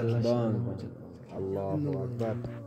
الله أكبر. الله أكبر.